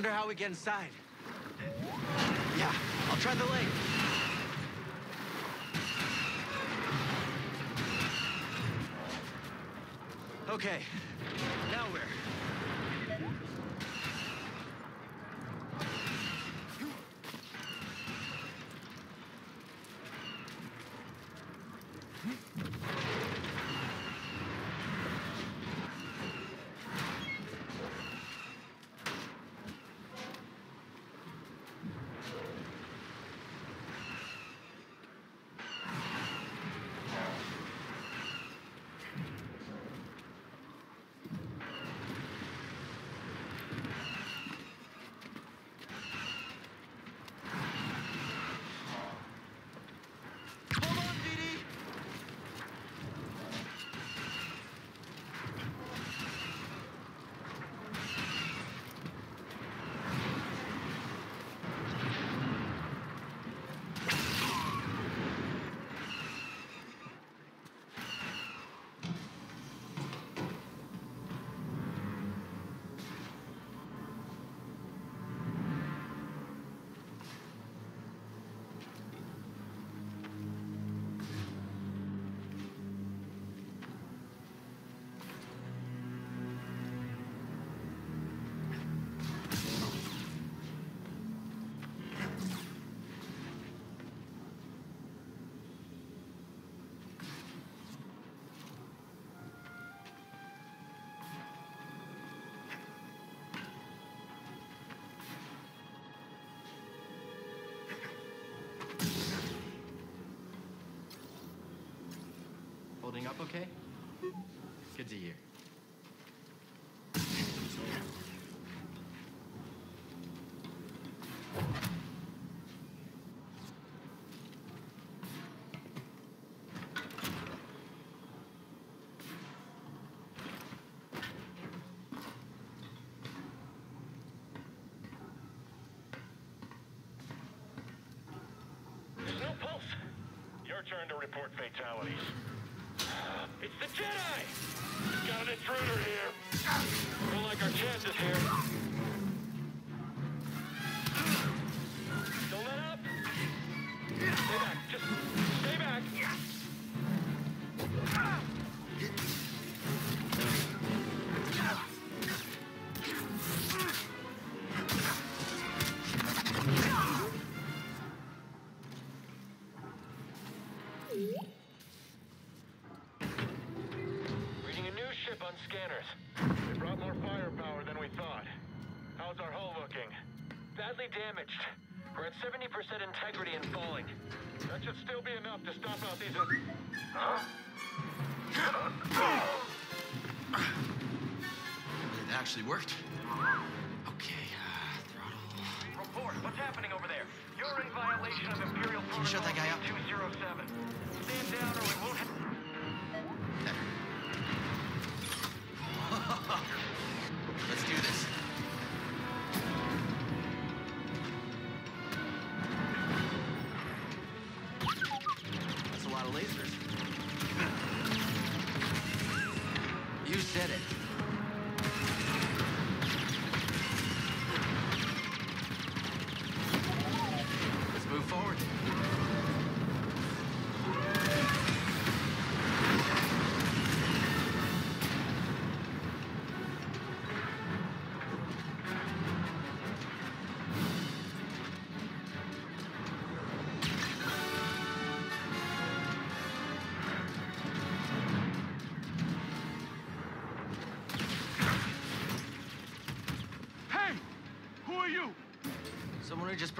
Wonder how we get inside. Yeah, I'll try the lake. Okay, now where? Okay? Good to hear. There's no pulse. Your turn to report fatalities. The Jedi! Got an intruder here. Don't like our chances here. Worked. Okay, uh, throttle. Report. What's happening over there? You're in violation of Imperial you shut that guy up? 207.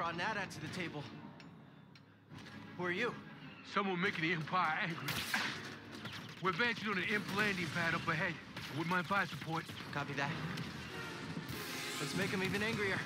Brought an AT-AT to the table. Who are you? Someone making the Empire angry. We're advancing on an imp landing pad up ahead. With my fire support. Copy that. Let's make him even angrier.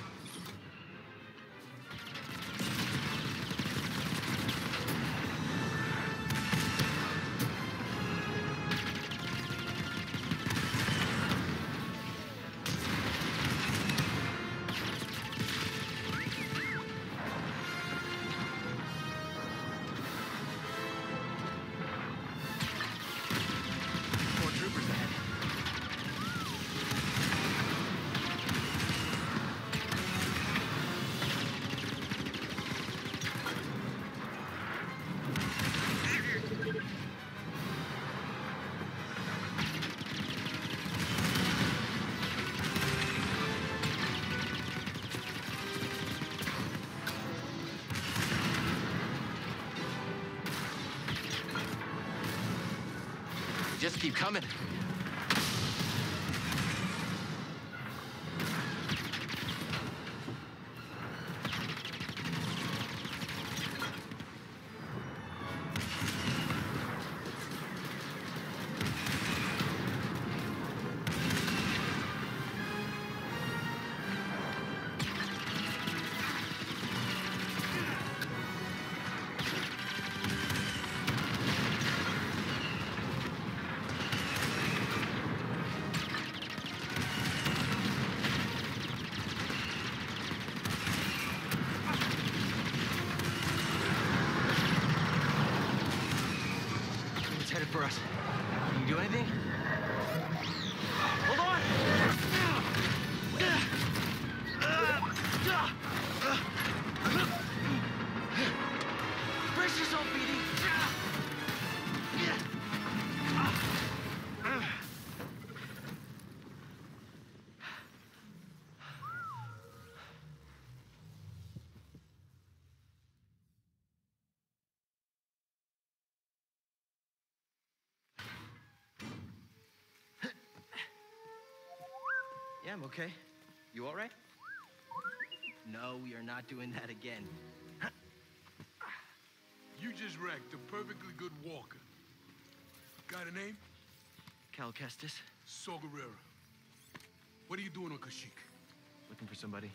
Just keep coming. Us. I'm okay. You all right? No, we are not doing that again. You just wrecked a perfectly good walker. Got a name? Cal Kestis, Saw Gerrera. What are you doing on Kashyyyk? looking for somebody.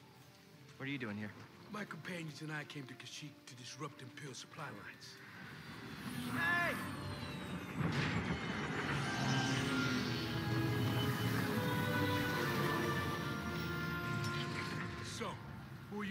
What are you doing here? My companions and I came to Kashyyyk to disrupt Imperial supply lines. Hey!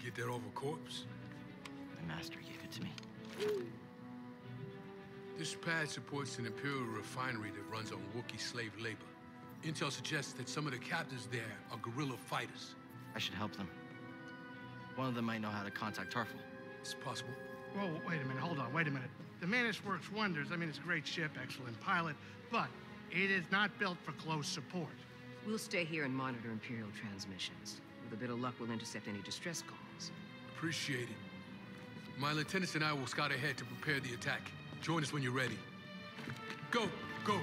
You get that over corpse? My master gave it to me. This pad supports an Imperial refinery that runs on Wookiee slave labor. Intel suggests that some of the captives there are guerrilla fighters. I should help them. One of them might know how to contact Tarful. It's possible. Whoa, wait a minute, hold on, wait a minute. The Mantis works wonders. I mean, it's a great ship, excellent pilot, but it is not built for close support. We'll stay here and monitor Imperial transmissions. With a bit of luck, we'll intercept any distress calls. Appreciate it. My lieutenants and I will scout ahead to prepare the attack. Join us when you're ready. Go, go.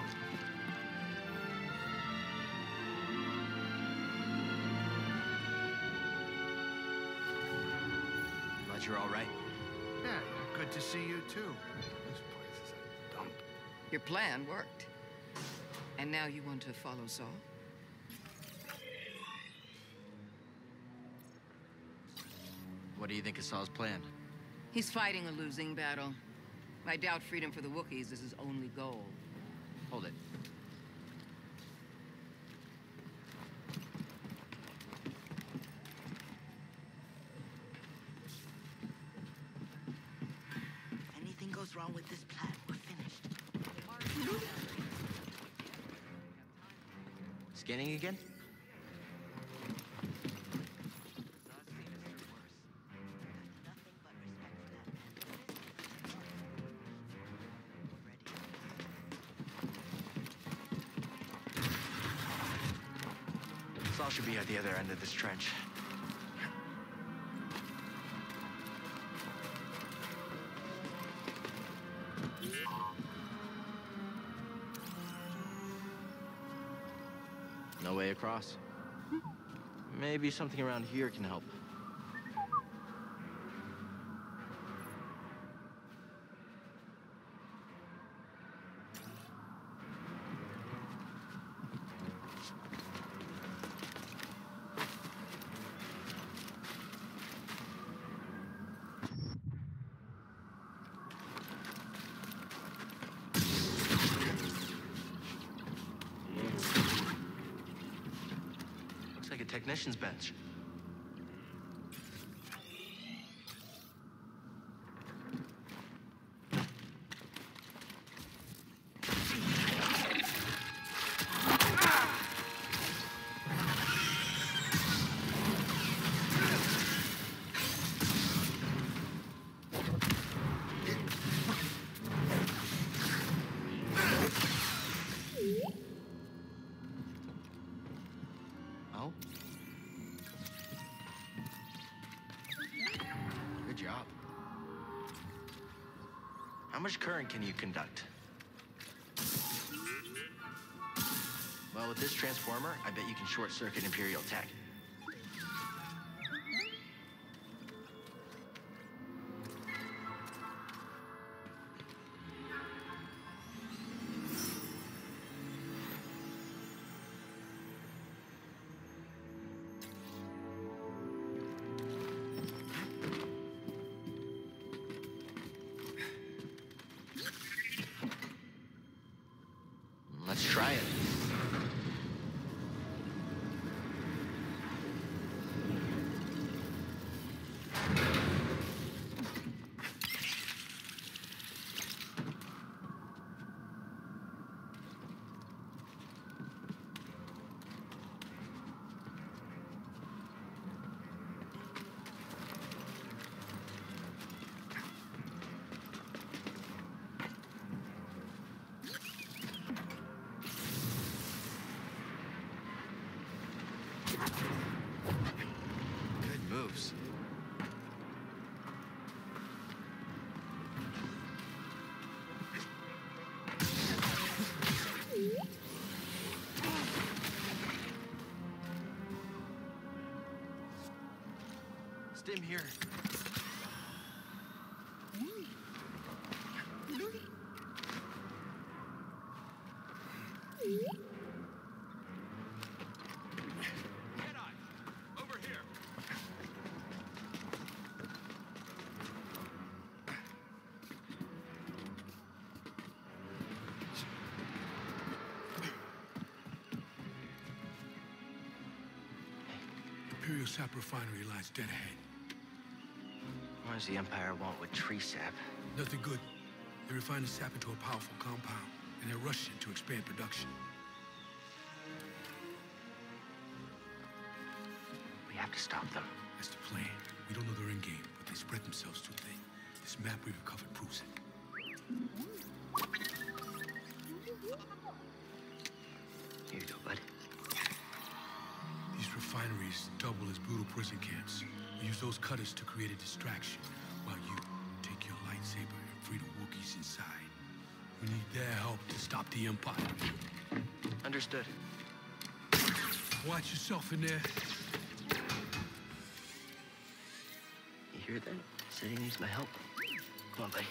Glad you're all right. Yeah, good to see you too. This place is a dump. Your plan worked. And now you want to follow Saw? What do you think is Saw's plan? He's fighting a losing battle. I doubt freedom for the Wookiees is his only goal. Hold it. If anything goes wrong with this plan, we're finished. Scanning again? The other end of this trench. No way across. Maybe something around here can help. How much current can you conduct? Well, with this transformer, I bet you can short circuit Imperial tech. Here. Over here. Imperial Sap Refinery lies dead ahead. What does the Empire want with tree sap? Nothing good. They refine the sap into a powerful compound, and they're rushing to expand production. We have to stop them. That's the plan. We don't know their end game, but they spread themselves too thin. This map we recovered proves it. Here you go, bud. These refineries double as brutal prison camps. Use those cutters to create a distraction, while you take your lightsaber and free the Wookiees inside. We need their help to stop the Empire. Understood. Watch yourself in there. You hear that? He needs my help. Come on, buddy.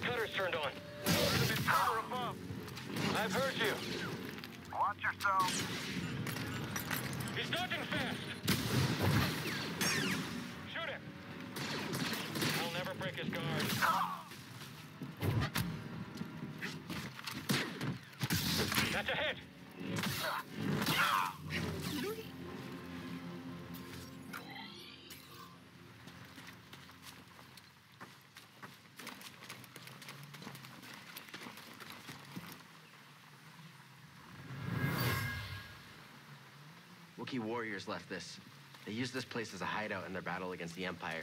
Cutters turned on. Enemy power above. I've heard you. Watch yourself. He's dodging fast. Wookiee warriors left this. They used this place as a hideout in their battle against the Empire.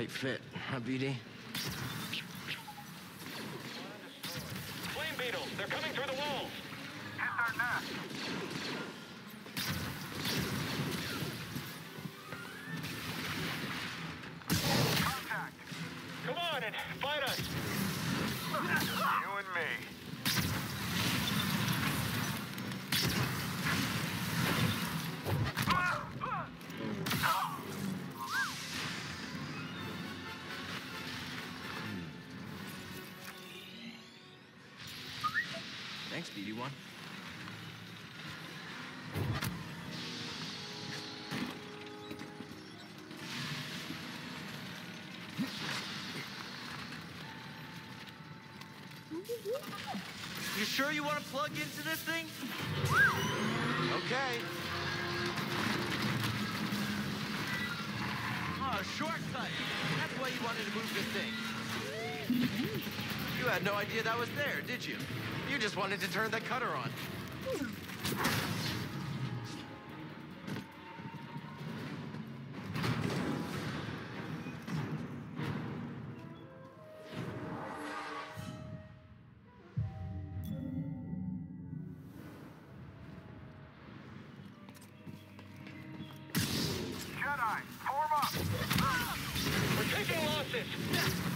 Tight fit, huh, BD? Flame beetles, they're coming through the walls. Hit their nest. Contact. Come on and fight us. You and me. Plug into this thing? Okay. Oh, shortcut. That's why you wanted to move this thing. You had no idea that was there, did you? You just wanted to turn that cutter on. Taking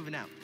moving out.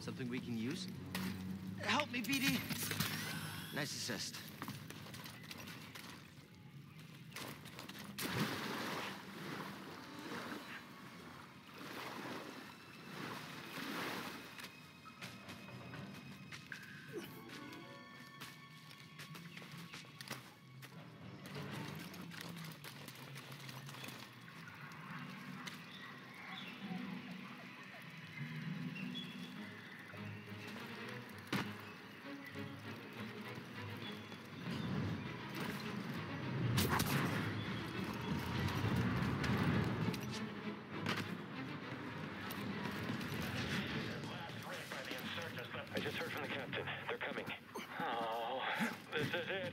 Something we can use? Help me, BD. Nice assist. This is it.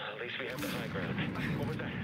At least we have the high ground. What was that?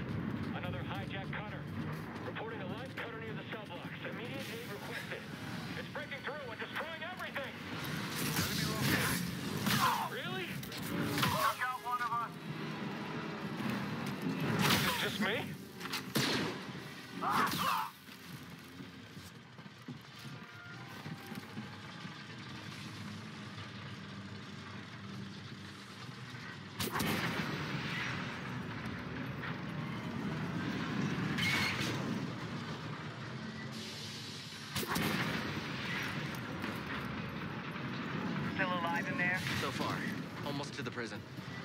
so far. Almost to the prison.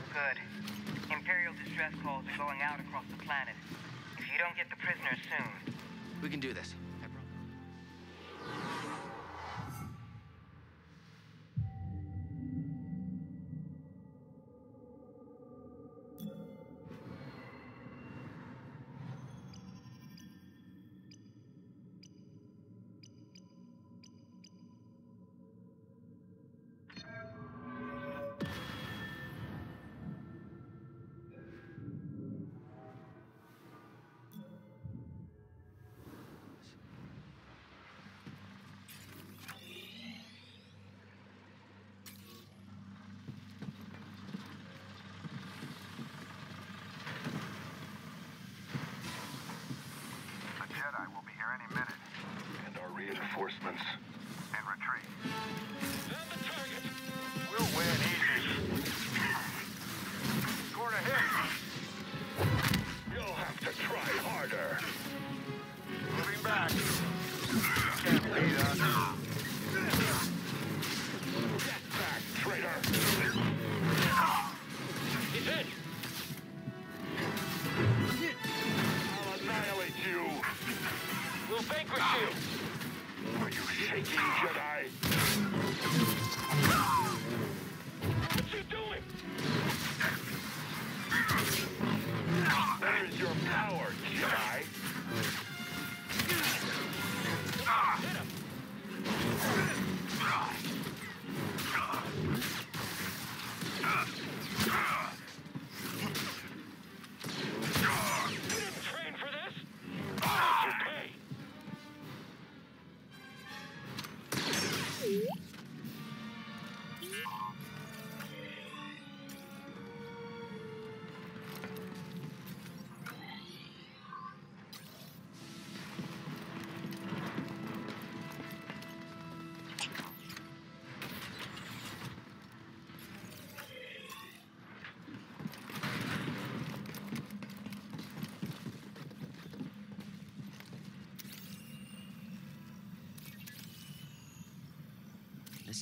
Good. Imperial distress calls are going out across the planet. If you don't get the prisoners soon... We can do this.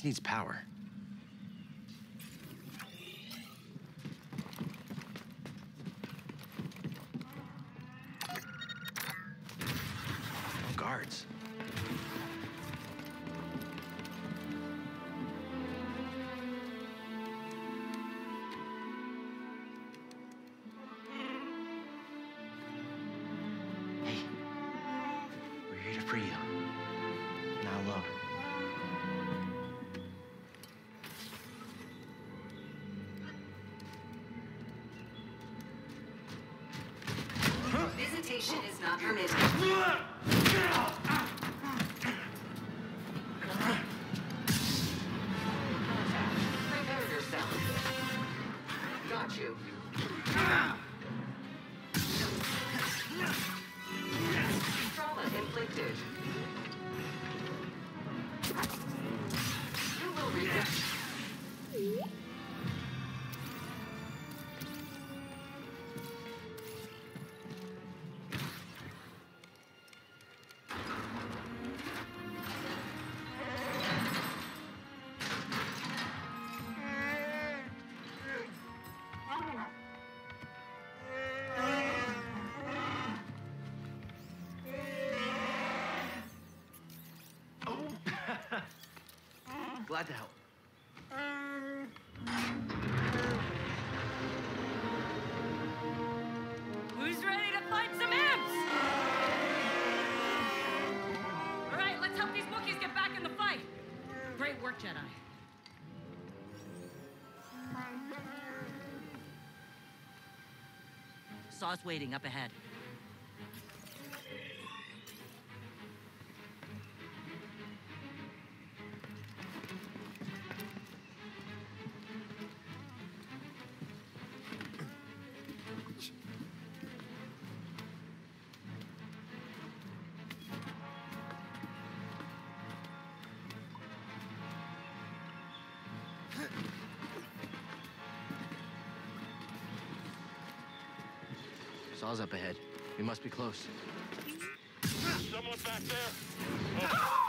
needs power. Glad to help. Who's ready to fight some imps? All right, let's help these Wookiees get back in the fight. Great work, Jedi. Saw's waiting up ahead. Saw's up ahead. We must be close. Someone back there? We're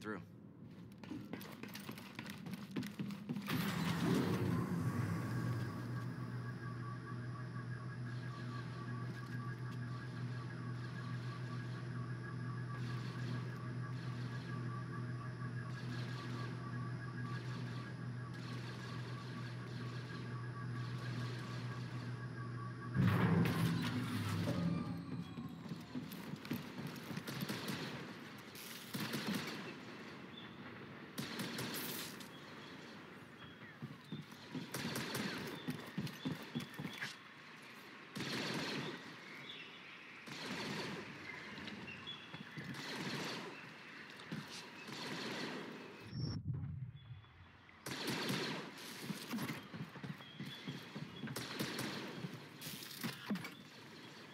through.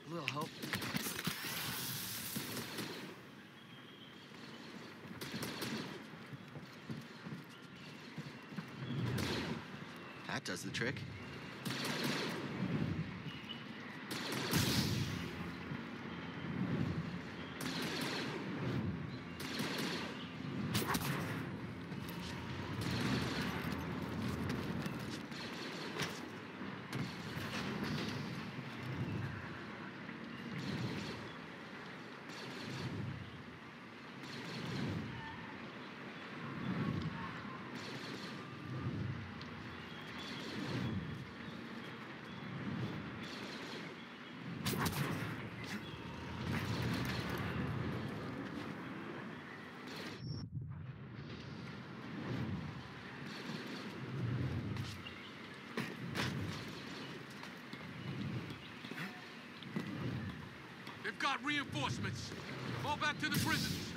A little help. That does the trick. We've got reinforcements. Fall back to the prisons.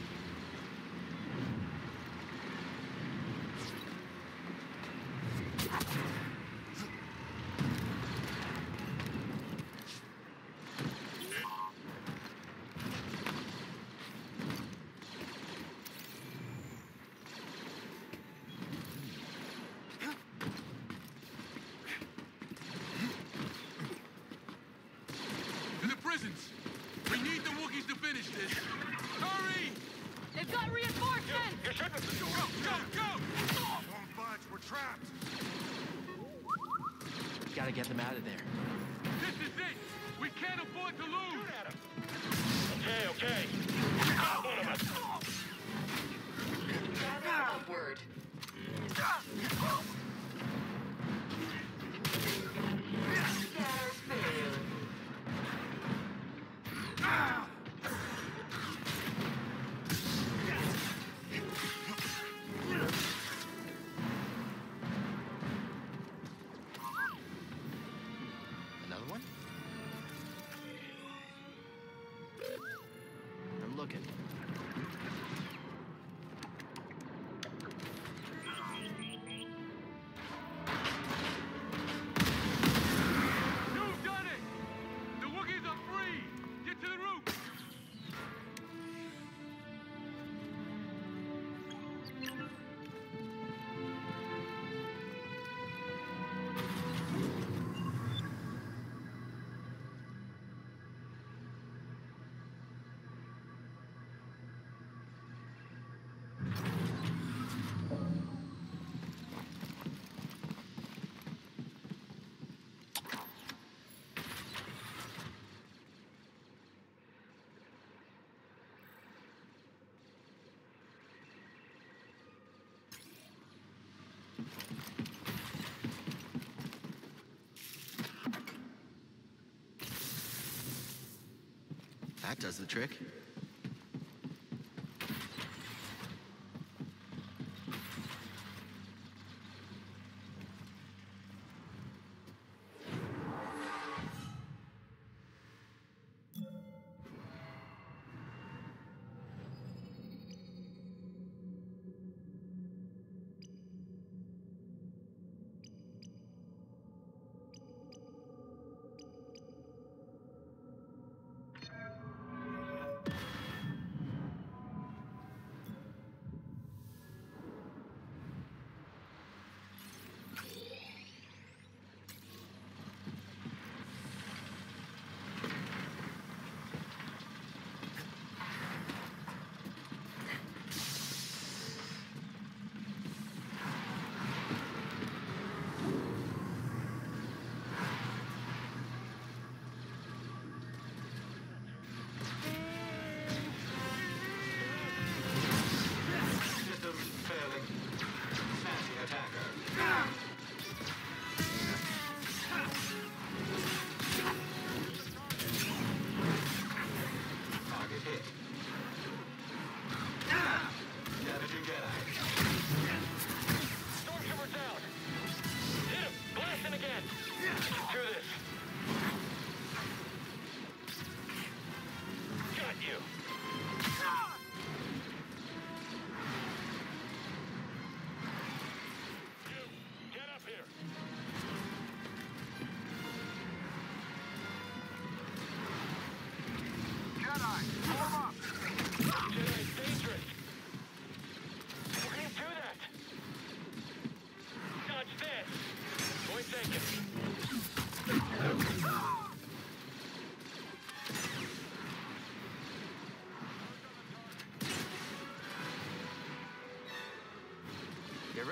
That does the trick.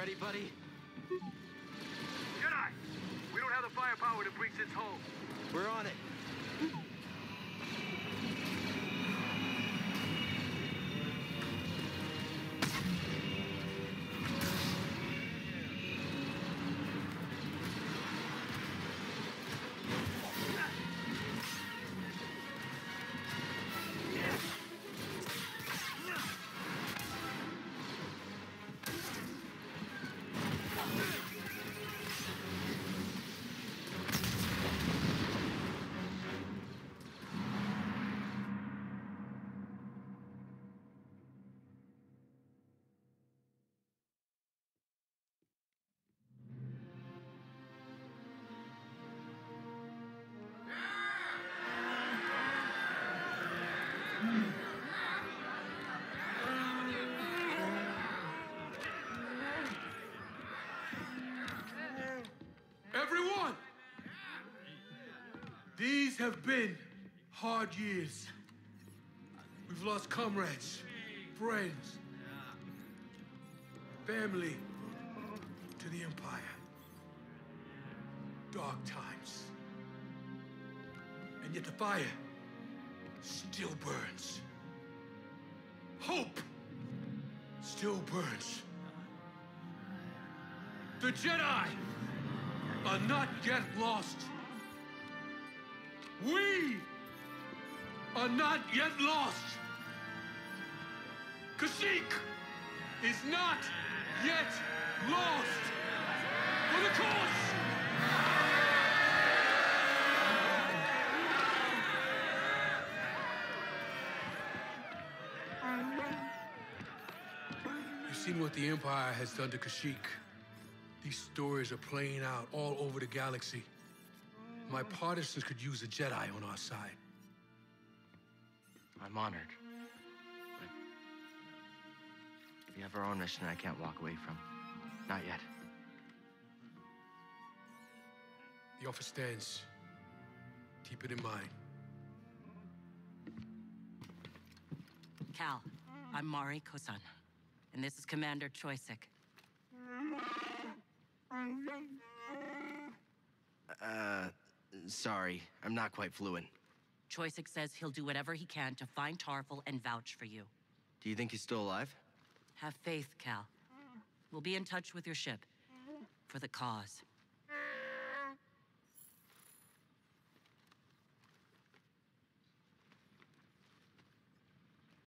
Ready, buddy? These have been hard years. We've lost comrades, friends, family to the Empire. Dark times. And yet the fire still burns. Hope still burns. The Jedi are not yet lost. We are not yet lost. Kashyyyk is not yet lost. For the cause! You've seen what the Empire has done to Kashyyyk. These stories are playing out all over the galaxy. My partisans could use a Jedi on our side. I'm honored. But we have our own mission I can't walk away from. Not yet. The offer stands. Keep it in mind. Cal, I'm Mari Kosan, and this is Commander Choyyssyk. Uh, sorry. I'm not quite fluent. Choyyssyk says he'll do whatever he can to find Tarfful and vouch for you. Do you think he's still alive? Have faith, Cal. We'll be in touch with your ship. For the cause.